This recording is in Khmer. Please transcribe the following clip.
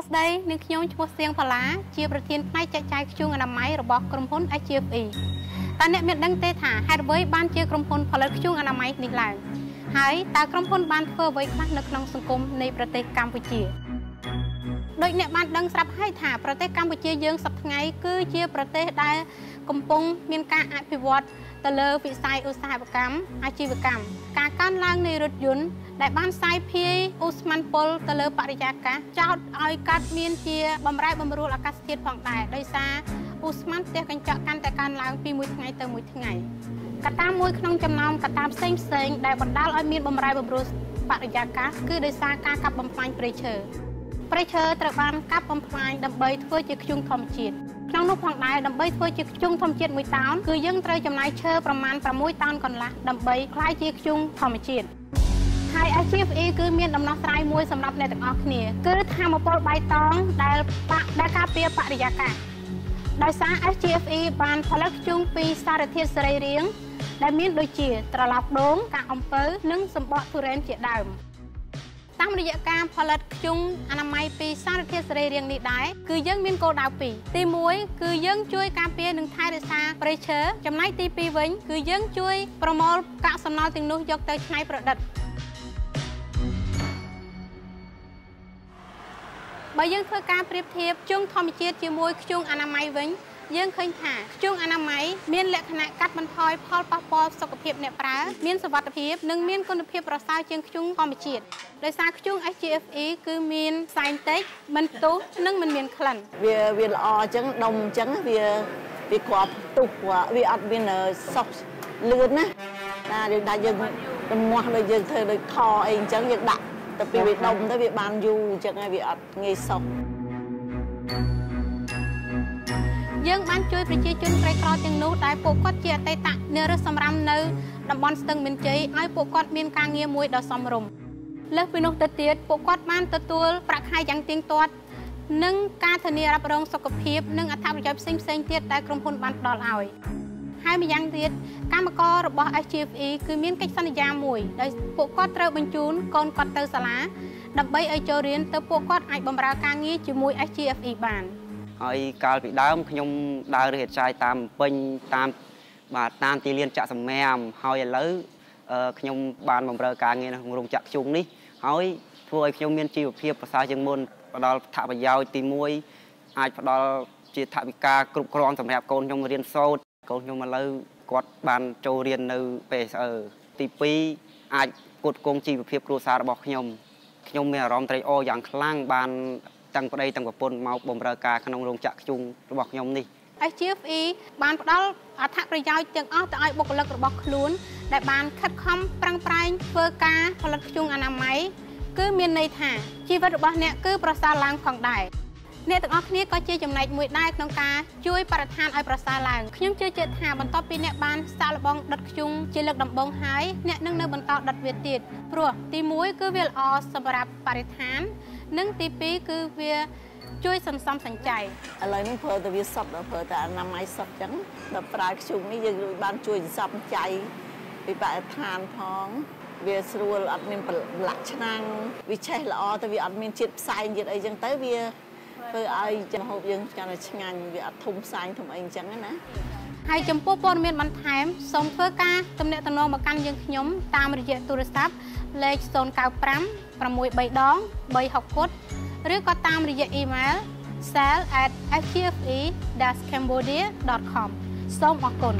សួស្តីនាងខ្ញុំឈ្មោះសៀងផល្លាជាប្រធានផ្នែកចែកចាយធ្យូងអនាម័យរបស់ក្រុមហ៊ុន HGFE តើអ្នកមានដឹងទេថាហេតុអ្វីបានជាក្រុមហ៊ុនផលិតធ្យូងអនាម័យនេះឡើងហើយតើក្រុមហ៊ុនបានធ្វើអ្វីខ្លះនៅក្នុងសង្គមនៃប្រទេសកម្ពុជា ដោយអ្នកបានដឹងស្រាប់ហើយថាប្រទេសកម្ពុជាយើងសប្តាហ៍ថ្ងៃគឺជាប្រទេសដែលកំពុងមានការអភិវឌ្ឍទៅលើវិស័យឧស្សាហកម្មអាជីវកម្មការកើនឡើងនៃរថយន្តដែលបានសាយភាយឧស្ម័នពុលទៅលើបរិយាកាសចោតឲ្យកាត់មានជាបំរែបំរួលអាកាសធាតុផងដែរដោយសារឧស្ម័នផ្ទះកញ្ចក់កាន់តែកើនឡើងពីមួយថ្ងៃទៅមួយថ្ងៃកត្តាមួយក្នុងចំណោមកត្តាផ្សេងផ្សេងដែលបណ្ដាលឲ្យមានបំរែបំរួលបរិយាកាសគឺដោយសារការកាប់បំផ្លាញព្រៃឈើ ព្រៃឈើត្រូវបានកាប់បំផ្លាញដើម្បីធ្វើជាធ្យូងធម្មជាតិក្នុងនោះផងដែរដើម្បីធ្វើជាធ្យូងធម្មជាតិមួយតោនគឺយើងត្រូវចំណាយឈើប្រមាណ6តោនកន្លះដើម្បីក្លាយជាធ្យូងធម្មជាតិហើយ HFE គឺមានដំណោះស្រាយមួយសម្រាប់អ្នកទាំងអស់គ្នាគឺធម្មពលបៃតងដែលបាក់ដែលការពារបរិយាកាសដោយសារ HGFE បានផលិតធ្យូងពីសារធាតុសរីរាង្គដែលមានដូចជាត្រឡោកដូងកាកអំពៅនិងសម្បកទុរេនជាដើម តាមរយៈការផលិតធ្យូងអនាម័យពីសារធាតុសរីរាង្គនេះដែរគឺយើងមានគោលដៅពីរទី1គឺយើងជួយការពារនិងថែរក្សាព្រៃឈើចំណែកទី2វិញ គឺយើងជួយប្រមូលកាកសំណល់ទាំងនោះយកទៅច្នៃប្រឌិតបើយើងធ្វើការប្រៀបធៀបធ្យូងធម្មជាតិជាមួយធ្យូងអនាម័យវិញ យើងឃើញថាធ្យូងអនាម័យមានលក្ខណៈកាត់បន្ថយផលប៉ះពាល់សុខភាពអ្នកប្រើមានសុវត្ថិភាពនិងមានគុណភាពប្រសើរជាងធ្យូងធម្មជាតិដោយសារធ្យូង HGFE គឺមានផ្សែងតិចមិនផ្ទុះនិងមិនមានក្លិនវាវាល្អអញ្ចឹងដុំអញ្ចឹងវាវាគ្រាប់ផ្ទុះវាអត់មានសុខលឿនណាណាយើងដាក់យើងរមាស់ដូចយើងធ្វើដូចខអីអញ្ចឹងយើងដាក់ទៅពីវាដុំទៅវាបានយូរអញ្ចឹងហើយវាអត់ងាយសុខ យើងបានជួយប្រជាជនក្រីក្រទាំងនោះដែលពួកគាត់ជាអតីតនិរសម្រាមនៅតំបន់ស្ទឹងមានជ័យឲ្យពួកគាត់មានការងារមួយដ៏សមរម្យលើសពីនោះទៅទៀតពួកគាត់បានទទួលប្រាក់ខែយ៉ាងទៀងទាត់និងការធានារ៉ាប់រងសុខភាពនិងអត្ថប្រយោជន៍ផ្សេងផ្សេងទៀតដែលក្រុមហ៊ុនបានផ្ដល់ឲ្យហើយម្យ៉ាងទៀតកម្មកររបស់ SGFE គឺមានកិច្ចសន្យាមួយដោយពួកគាត់ត្រូវបញ្ជូនកូនគាត់ទៅសាលាដើម្បីឲ្យចូលរៀនទៅពួកគាត់អាចបម្រើការងារជាមួយ SGFE បាន។ ហើយកាលពីដើមខ្ញុំដើររៀបចាយតាមពេញតាមបាទតាមទីលានចាក់សម្ញាមហើយឥឡូវខ្ញុំបានបម្រើការងារក្នុងរោងចក្រខ្ជុំនេះហើយធ្វើឲ្យខ្ញុំមានជីវភាពប្រសើរជាងមុនផ្ដល់ថប្រយោជន៍ទី1អាចផ្ដល់ជាថវិកាគ្រប់គ្រាន់សម្រាប់កូនខ្ញុំរៀនសូត្រកូនខ្ញុំឥឡូវគាត់បានចូលរៀននៅ PSE ទី2អាចគុតគងជីវភាពគ្រួសាររបស់ខ្ញុំខ្ញុំមានអារម្មណ៍ត្រេកអរយ៉ាងខ្លាំងបាន ទាំងប្តីទាំងប្រពន្ធមកបម្រើការក្នុងរោងចក្រខ្ជុំរបស់ខ្ញុំនេះ SGFE បានផ្ដល់អត្ថប្រយោជន៍ទាំងអស់ទៅឲ្យបុគ្គលិករបស់ខ្លួន ដែលបានខិតខំប្រឹងប្រែងធ្វើការផលិតខ្ជុំអនាម័យគឺមានន័យថាជីវិតរបស់អ្នកគឺប្រសើរឡើងផងដែរអ្នកទាំងអស់គ្នាក៏ជាចំណែកមួយដែរក្នុងការជួយបរិស្ថានឲ្យប្រសើរឡើងខ្ញុំជឿជាក់ថាបន្ទាប់ពីអ្នកបានសាកល្បងដុតខ្ជុំជាលើកដំបូងហើយអ្នកនឹងនៅបន្តដុតវាទៀតព្រោះទី1គឺវាល្អសម្រាប់បរិស្ថាន និងទី2គឺវាជួយសន្សំសំចៃឥឡូវនេះប្រើតែវាសុទ្ធដល់ប្រើតែអនាម័យសុទ្ធចឹងដល់ប្រើខ្ជុំនេះយើងបានជួយសន្សំចៃពីបរិស្ថានផងវាស្រួលអត់មានប្រឡាក់ឆ្នាំងវាឆេះល្អទៅវាអត់មានជាតិផ្សែងជាតិអីចឹងទៅវាធ្វើឲ្យចំហូបយើងកាន់តែឆ្ងាញ់វាអត់ធំផ្សែងធំអីចឹងណា ហើយចំពោះព័ត៌មានបន្ថែមសូមធ្វើការទំនាក់ទំនងមកកាន់យើងខ្ញុំតាមរយៈទូរស័ព្ទលេខ095 6ដង360គុតឬក៏តាមរយៈអ៊ីមែល sell@hgfe-cambodia.com សូមអរគុណ